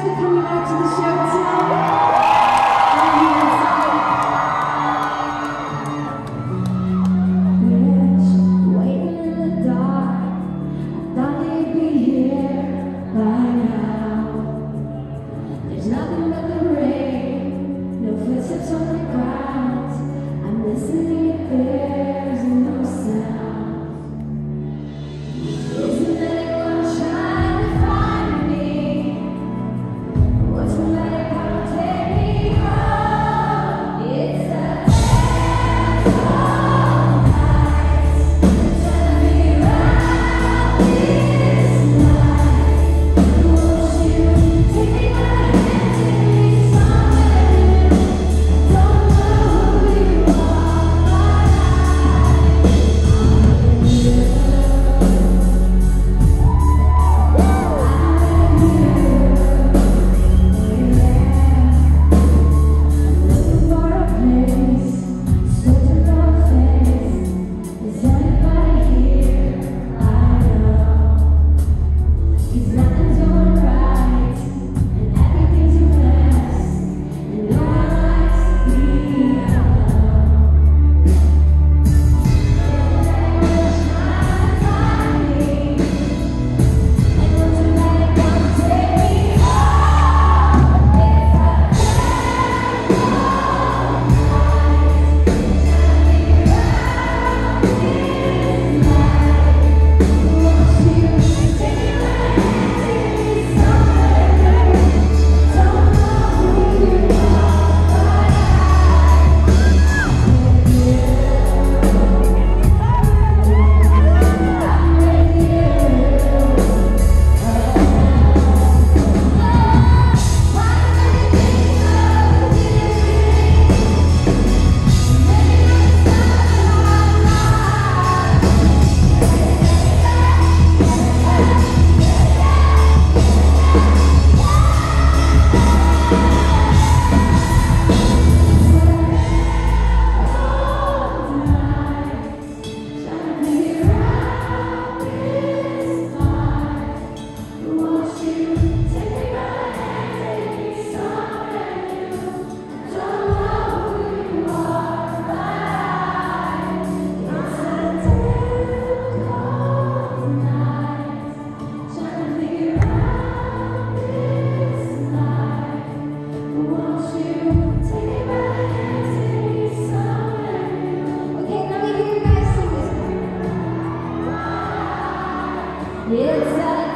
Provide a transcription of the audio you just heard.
for coming out to the show. It's a